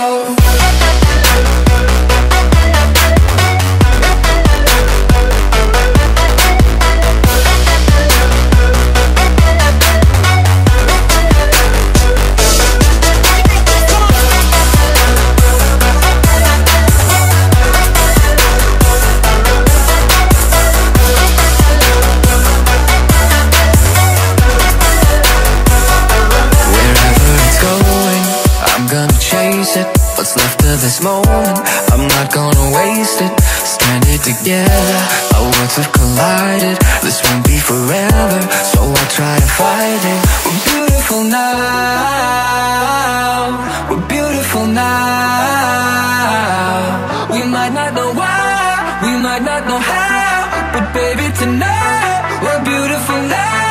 It's gonna it. What's left of this moment, I'm not gonna waste it. Stranded together, our worlds have collided. This won't be forever, so I'll try to fight it. We're beautiful now. We're beautiful now. We might not know why, we might not know how But baby tonight, we're beautiful now